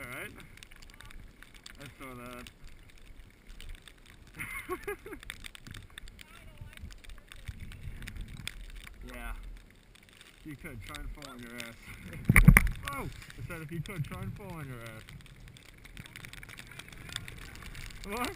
alright. I saw that. yeah. If you could, try and fall on your ass. Oh, I said if you could, try and fall on your ass. What?